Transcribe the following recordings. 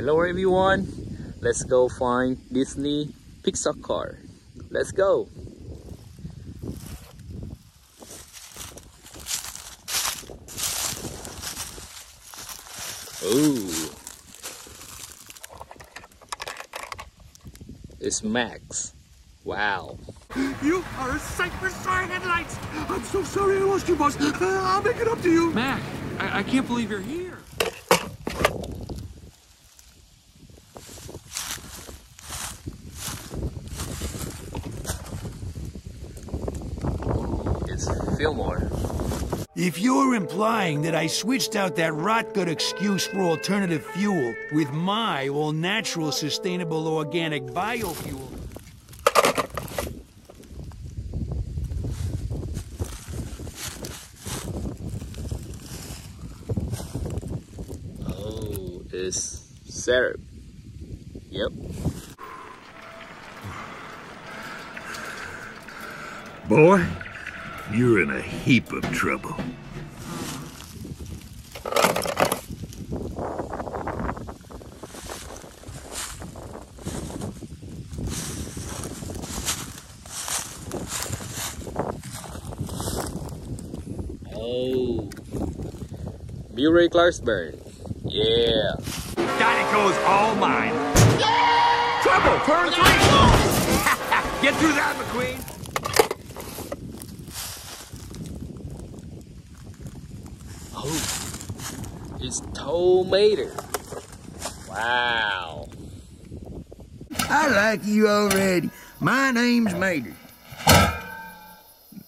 Hello everyone. Let's go find Disney Pixar car. Let's go. Ooh. It's Max. Wow. You are a sight for sore headlights. I'm so sorry I lost you, boss. Uh, I'll make it up to you. Mack, I, I can't believe you're here. It's Fillmore. If you're implying that I switched out that rot-gut excuse for alternative fuel with my all-natural, sustainable, organic biofuel... Oh, it's syrup. Yep. Boy, you're in a heap of trouble. Oh. Murray Clarksburn. Yeah. Dinoco's all mine. Trouble, turn three. Get through that, McQueen. Oh. It's Tow Mater. Wow. I like you already. My name's Mater.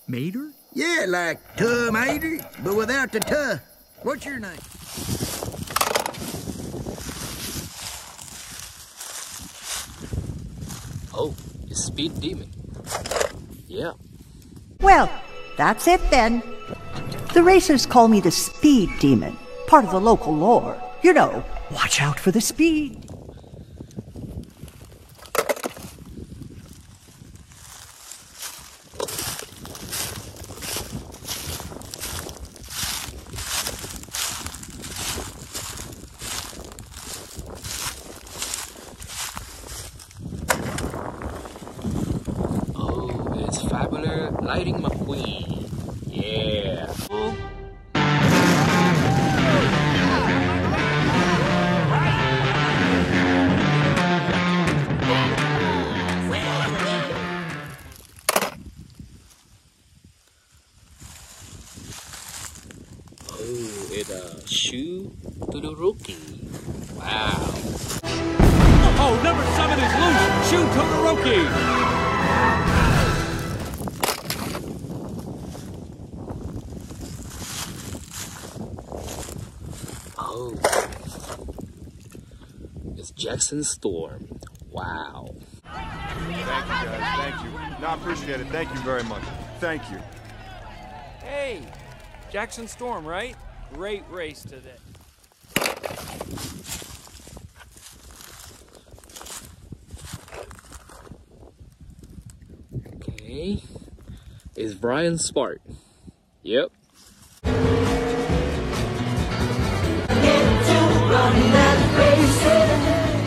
Mater? Yeah, like Tuh Mater, but without the tuh. What's your name? Oh, it's Speed Demon. Yeah. Well, that's it then. The racers call me the Speed Demon, part of the local lore. You know, watch out for the speed. Oh, it's Fabulous Lighting McQueen. Yeah. To the rookie. Wow. Oh, oh, number seven is loose. Shu Todoroki. Oh. It's Jackson Storm. Wow. Thank you, guys. Thank you. No, I appreciate it. Thank you very much. Thank you. Hey, Jackson Storm, right? Great race today. Okay. It's Brian Spark. Yep.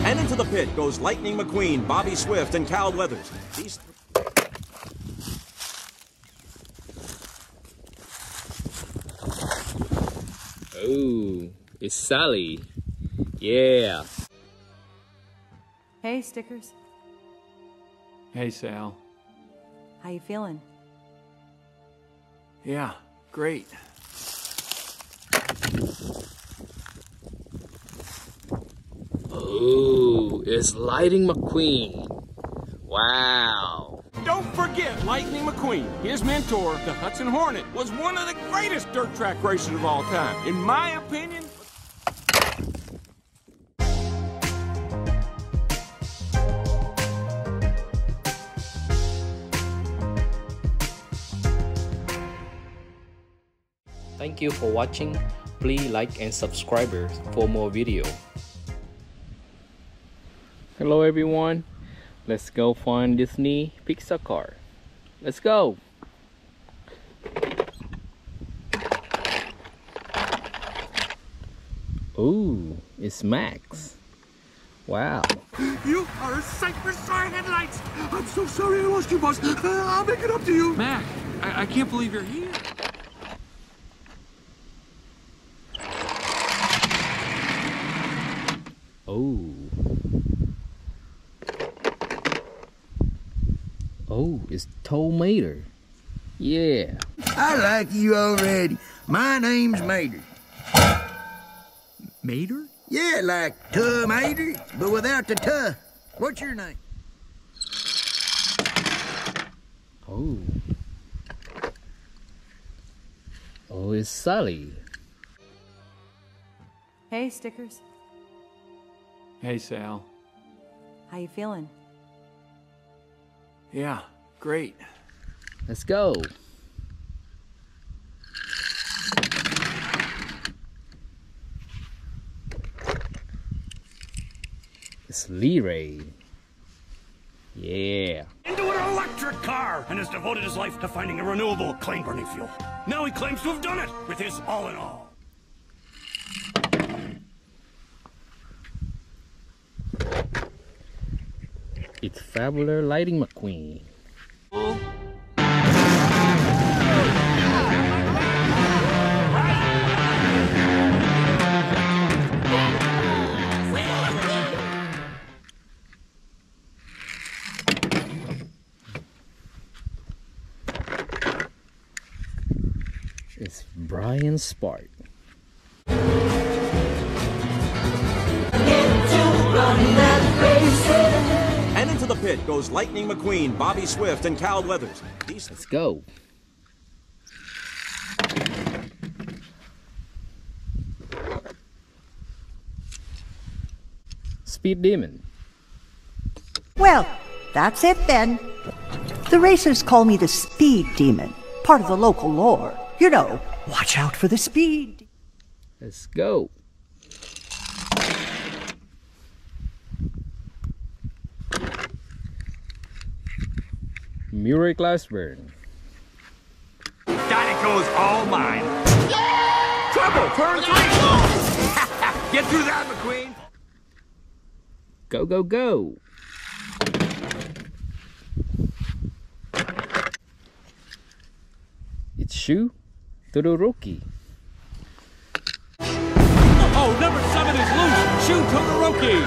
And into the pit goes Lightning McQueen, Bobby Swift, and Cal Weathers. These Oh, it's Sally. Yeah. Hey, Stickers. Hey, Sal. How you feeling? Yeah, great. Oh, it's Lighting McQueen. Wow. Don't forget Lightning McQueen. His mentor, the Hudson Hornet, was one of the greatest dirt track racers of all time. In my opinion, Thank you for watching. Please like and subscribe for more video. Hello everyone. Let's go find Disney Pixar car. Let's go. Ooh, it's Max. Wow. You are a sight for sore headlights. I'm so sorry I lost you, boss. Uh, I'll make it up to you. Mack, I, I can't believe you're here. Oh. Oh, it's Tow Mater. Yeah. I like you already. My name's Mater. Mater? Yeah, like Tuh Mater, but without the tuh. What's your name? Oh. Oh, it's Sally. Hey, Stickers. Hey, Sal. How you feeling? Yeah, great. Let's go. It's Leray. Yeah. Into an electric car and has devoted his life to finding a renewable, clean burning fuel. Now he claims to have done it with his all in all. It's Fabular Lighting McQueen. It's Brian Spark. The pit goes Lightning McQueen, Bobby Swift, and Cal Weathers. These Let's go. Speed Demon. Well, that's it then. The racers call me the Speed Demon, part of the local lore. You know, watch out for the speed. Let's go. Murray Glassburn. Dinoco's all mine. Trouble, turn three. Get through that, McQueen. Go, go, go. It's Shu Todoroki. Oh, number seven is loose. Shu Todoroki.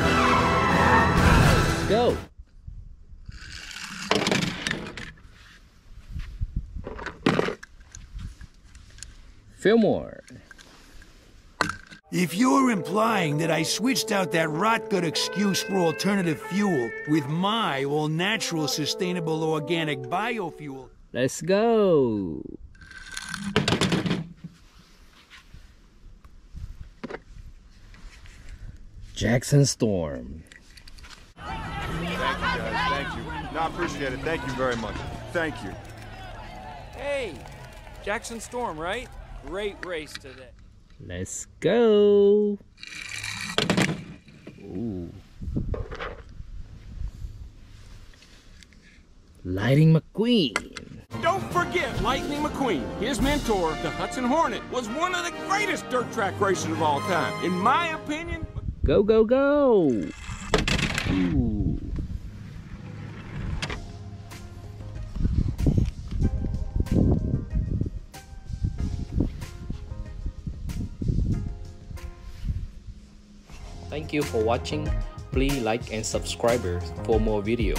Go. Fillmore. If you're implying that I switched out that rot gut excuse for alternative fuel with my all natural, sustainable, organic biofuel, Let's go. Jackson Storm. Thank you, guys. Thank you. No, I appreciate it. Thank you very much. Thank you. Hey, Jackson Storm, right? Great race today. Let's go. Ooh. Lighting McQueen. Don't forget Lightning McQueen. His mentor, the Hudson Hornet, was one of the greatest dirt track racers of all time. In my opinion, Go, go, go. Ooh. Thank you for watching. Please like and subscribe for more video.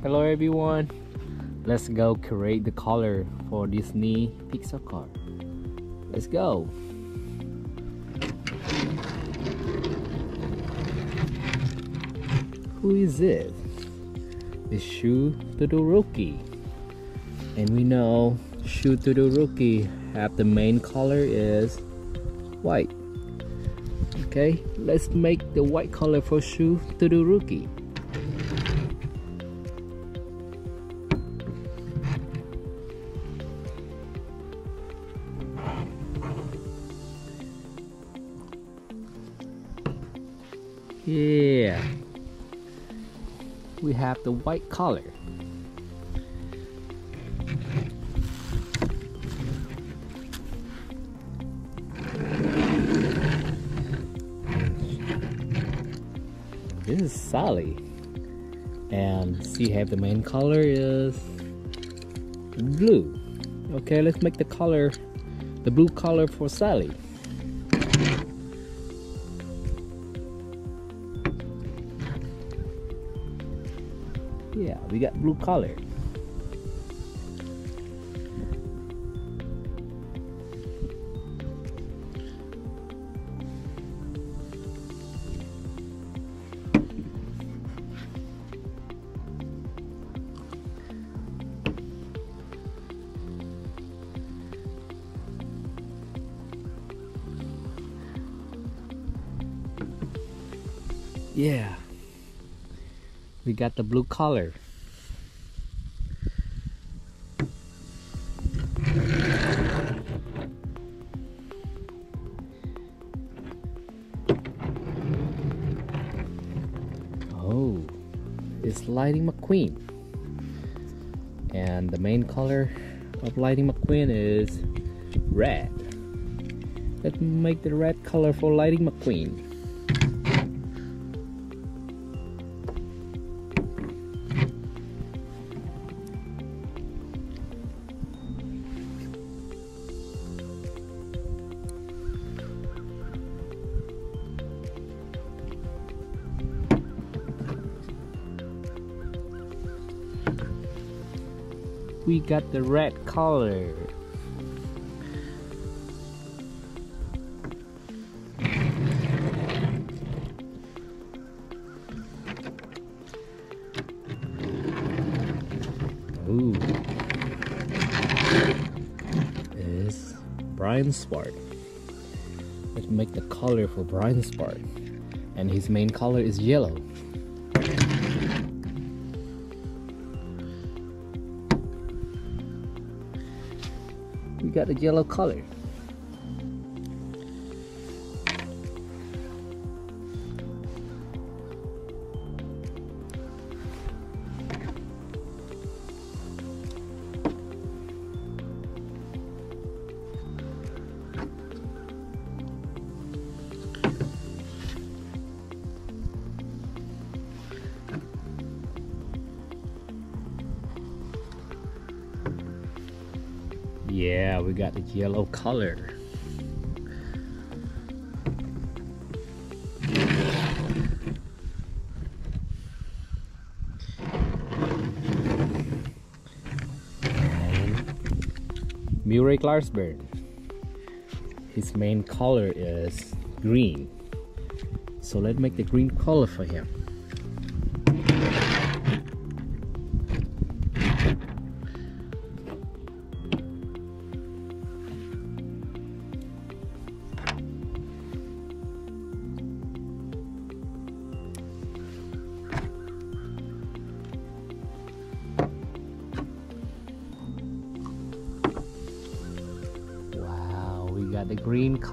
Hello everyone. Let's go create the color for Disney Pixar car. Let's go. Who is this? It's Shu Todoroki. And we know Shu Todoroki have the main color is white. Okay, let's make the white color for Shu Todoroki. We have the white color. This is Sally. And see have the main color is blue. Okay, let's make the color the blue color for Sally. Yeah, we got blue color. We got the blue color. Oh, it's Lightning McQueen. And the main color of Lightning McQueen is red. Let's make the red color for Lightning McQueen. We got the red color. Ooh. Is Brian Swart. Let's make the color for Brian Swart. And his main color is yellow. Got a yellow color. The yellow color. Murray Glarsberg. His main color is green. So let's make the green color for him.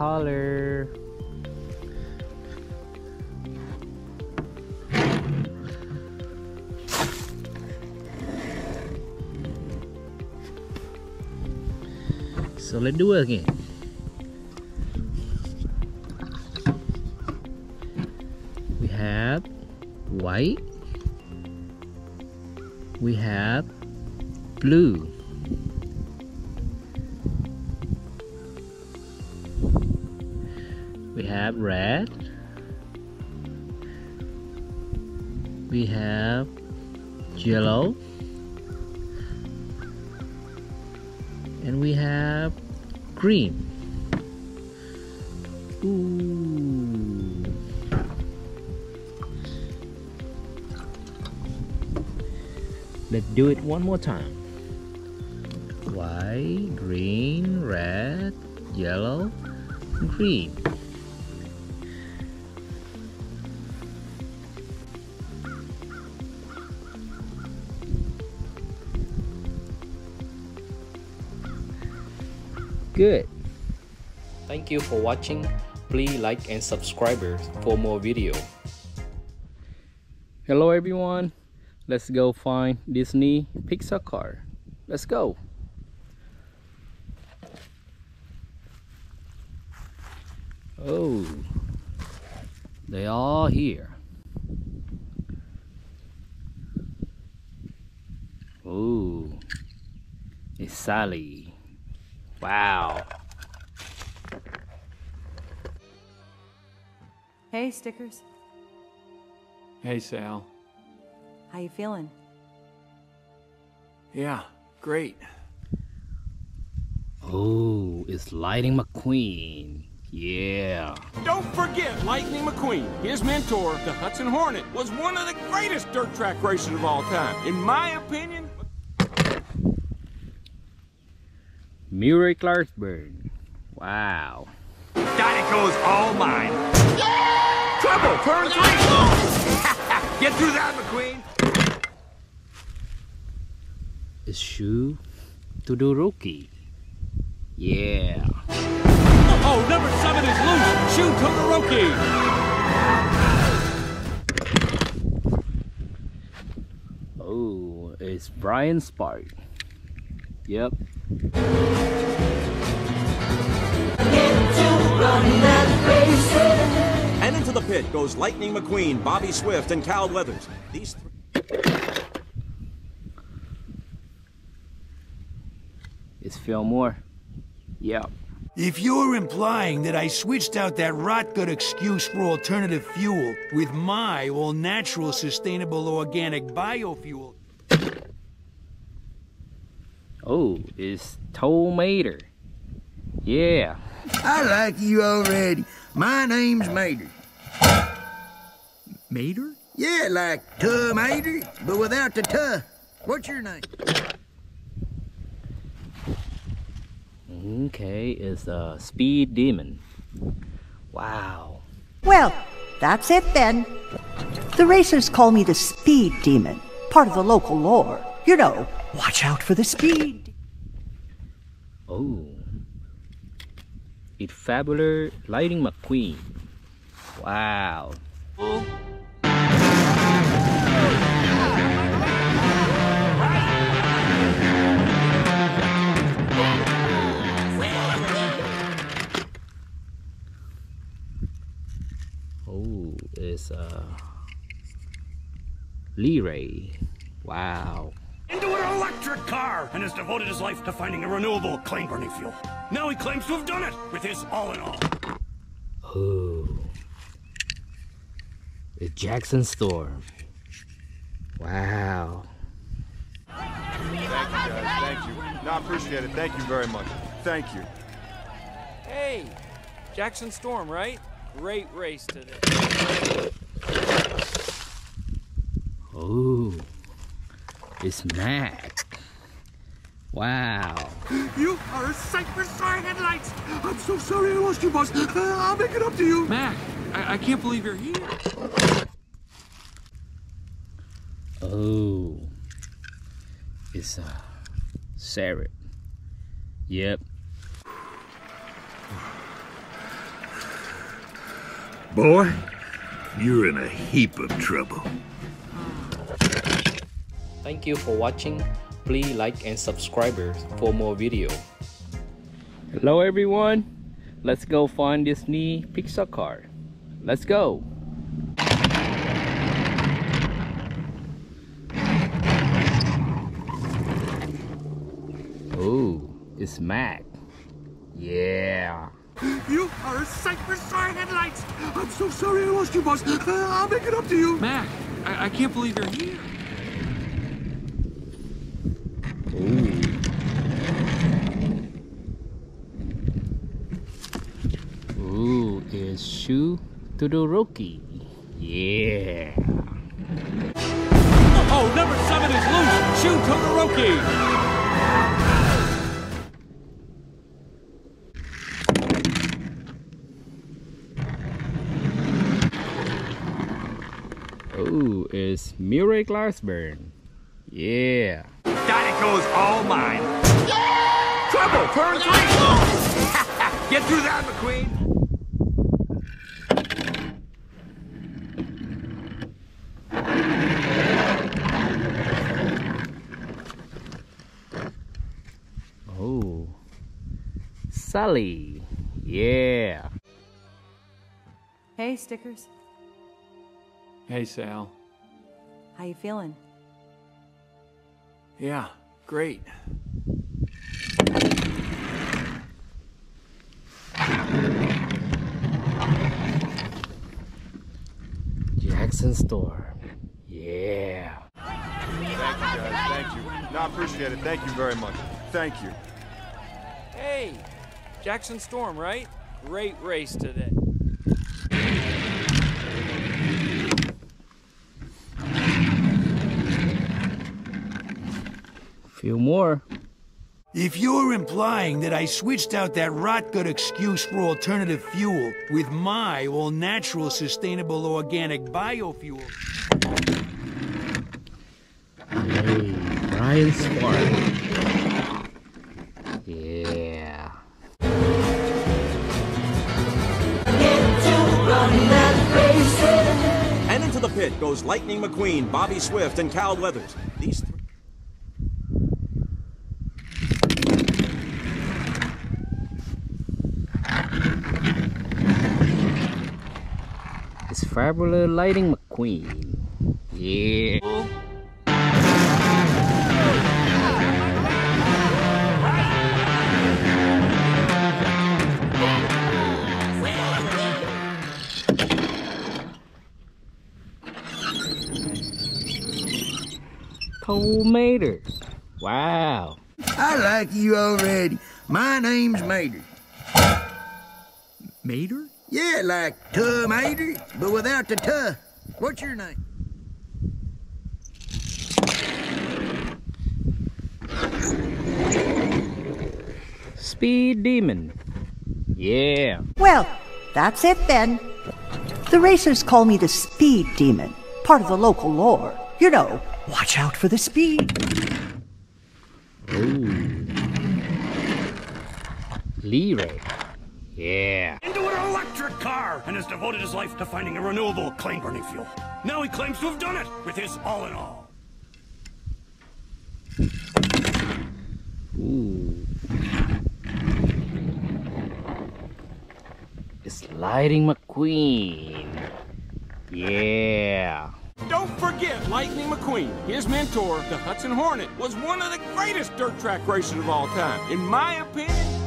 Color. So let's do it again. We have white. We have blue. Have red. We have yellow. And we have green. Ooh. Let's do it one more time. White, green, red, yellow, green. Good. Thank you for watching. Please like and subscribe for more video. Hello everyone. let's go find Disney Pixar car. Let's go. Oh, they are here. Oh, it's Sally. Wow. Hey, Stickers. Hey, Sal. How you feeling? Yeah, great. Oh, it's Lightning McQueen. Yeah. Don't forget Lightning McQueen. His mentor, the Hudson Hornet, was one of the greatest dirt track racers of all time. In my opinion, Murray Clarksburg. Wow. Dinoco's all mine. Yeah! trouble, turn three. Get through that, McQueen. It's Shu Todoroki. Yeah. Oh, number seven is loose. Shu Todoroki. Oh, it's Brian Spark. Yep. And into the pit goes Lightning McQueen, Bobby Swift, and Cal Weathers. These three. It's Fillmore. Yep. If you're implying that I switched out that rot gut excuse for alternative fuel with my all natural, sustainable, organic biofuel, Oh, it's Tow Mater. Yeah. I like you already. My name's Mater. Mater? Yeah, like Tuh Mater, but without the tuh. What's your name? Okay, it's a Speed Demon. Wow. Well, that's it then. The racers call me the Speed Demon, part of the local lore. You know, watch out for the speed. Oh. It's Fabular Lightning McQueen. Wow. Oh, it's uh Lee Ray. Wow. Into an electric car and has devoted his life to finding a renewable clean burning fuel. Now he claims to have done it with his all in all. Oh. It's Jackson Storm. Wow. Thank you, guys. Thank you. No, I appreciate it. Thank you very much. Thank you. Hey, Jackson Storm, right? Great race today. Oh. It's Mack. Wow. You are a sight for sore headlights. I'm so sorry I lost you, boss. Uh, I'll make it up to you. Mack, I, I can't believe you're here. Oh. It's uh Sarah. Yep. Boy, you're in a heap of trouble. Thank you for watching. Please like and subscribe for more video. Hello everyone. Let's go find Disney Pixar car. Let's go. Oh, it's Mack. Yeah. You are a sight for sore headlights. I'm so sorry I lost you, boss. Uh, I'll make it up to you. Mack, I, I can't believe you're here. Ooh, Ooh, it's Shu Todoroki. Yeah. Oh, oh, number seven is loose. Shu Todoroki. Oh, it's Murray Glassburn. Yeah. Dinoco's all mine. Yeah! Trouble, turn three! Get through that, McQueen! Oh. Sully. Yeah. Hey, Stickers. Hey, Sal. How you feeling? Yeah, great. Jackson Storm. Yeah. Thank you, guys. Thank you. No, I appreciate it. Thank you very much. Thank you. Hey, Jackson Storm, right? Great race today. Fillmore. If you're implying that I switched out that rot-gut excuse for alternative fuel with my all-natural sustainable organic biofuel... Hey, Brian Spark. Yeah. And into the pit goes Lightning McQueen, Bobby Swift, and Cal Weathers. These Fabula Lighting McQueen. Yeah. Cole Mater. Wow. I like you already. My name's Mater. Mater? Yeah, like Tuh Mater, but without the tuh. What's your name? Speed Demon. Yeah. Well, that's it then. The racers call me the Speed Demon, part of the local lore. You know, watch out for the speed. Ooh. Leray. Yeah. Into an electric car and has devoted his life to finding a renewable, clean burning fuel. Now he claims to have done it with his all in all. Ooh. It's Lighting McQueen. Yeah. Don't forget Lightning McQueen. His mentor, the Hudson Hornet, was one of the greatest dirt track racers of all time. In my opinion,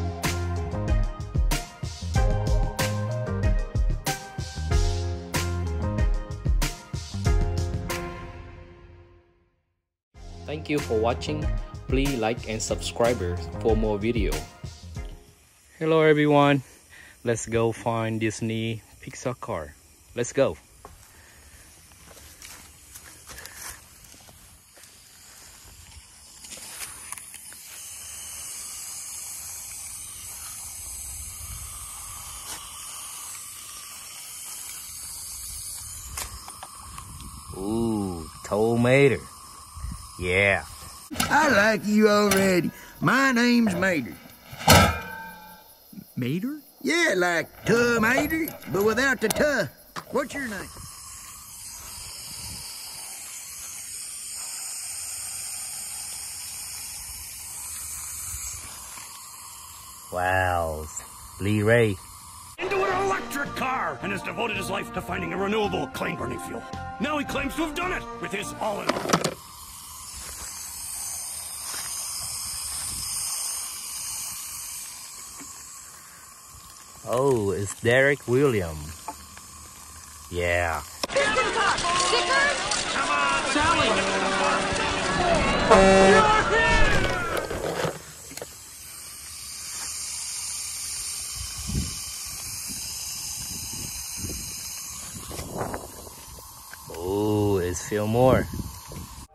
Thank you for watching. Please like and subscribe for more video. Hello everyone. Let's go find Disney Pixar car. Let's go. Ooh, Tow Mater. Yeah. I like you already. My name's Mater. Mater? Yeah, like Tuh Mater, but without the tuh. What's your name? Wow. Lee Ray. Into an electric car and has devoted his life to finding a renewable, clean burning fuel. Now he claims to have done it with his all in all. Oh, it's Derek William. Yeah. Oh, it's Fillmore.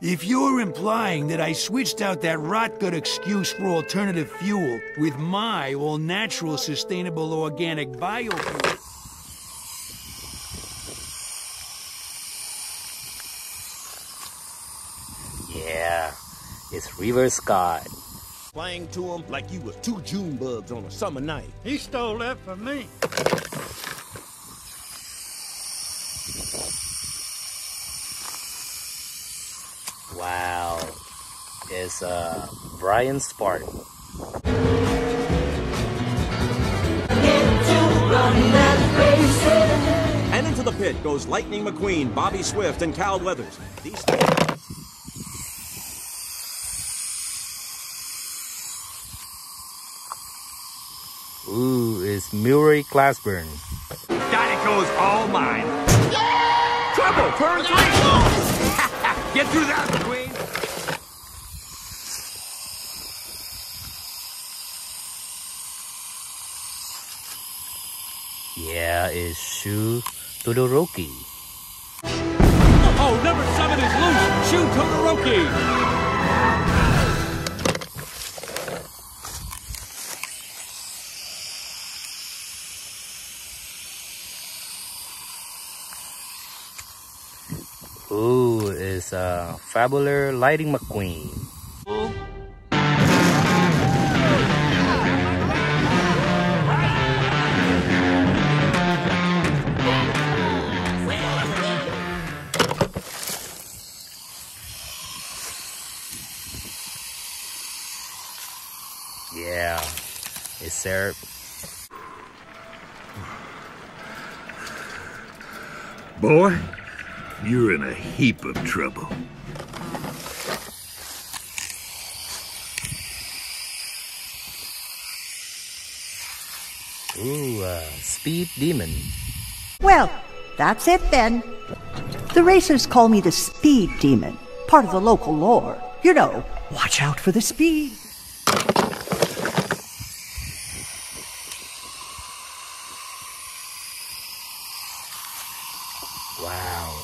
If you're implying that I switched out that rot-gut excuse for alternative fuel with my all-natural sustainable organic biofuel... Yeah, it's River Scott. Playing to him like you was two June bugs on a summer night. He stole that from me. is uh, Brian Spark. And into the pit goes Lightning McQueen, Bobby Swift, and Cal Weathers. These Ooh, it's Murray Glassburn. Daddy goes all mine. Yeah! Trouble, turn three! Get through that, McQueen! Yeah, it's Shu Todoroki. Oh, number seven is loose. Shu Todoroki. Ooh, it's uh, Fabular Lighting McQueen. Yeah, it's syrup. Boy, you're in a heap of trouble. Ooh, uh, Speed Demon. Well, that's it then. The racers call me the Speed Demon, part of the local lore. You know, watch out for the speed. Wow,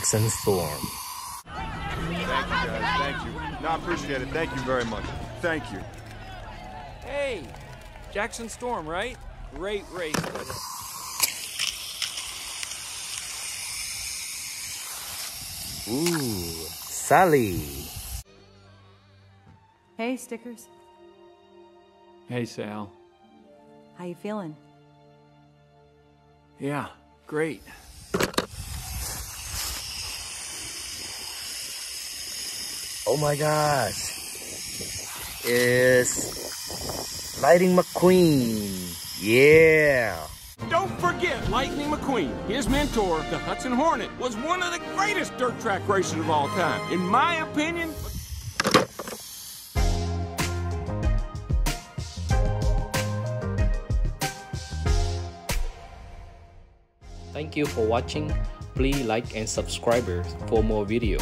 Jackson Storm. Thank you, guys. Thank you. No, I appreciate it. Thank you very much. Thank you. Hey, Jackson Storm, right? Great race. Ooh, Sally. Hey, Stickers. Hey, Sal. How you feeling? Yeah, great. Oh my gosh. It's Lightning McQueen. Yeah. Don't forget Lightning McQueen. His mentor, the Hudson Hornet, was one of the greatest dirt track racers of all time. In my opinion, Thank you for watching. Please like and subscribe for more video.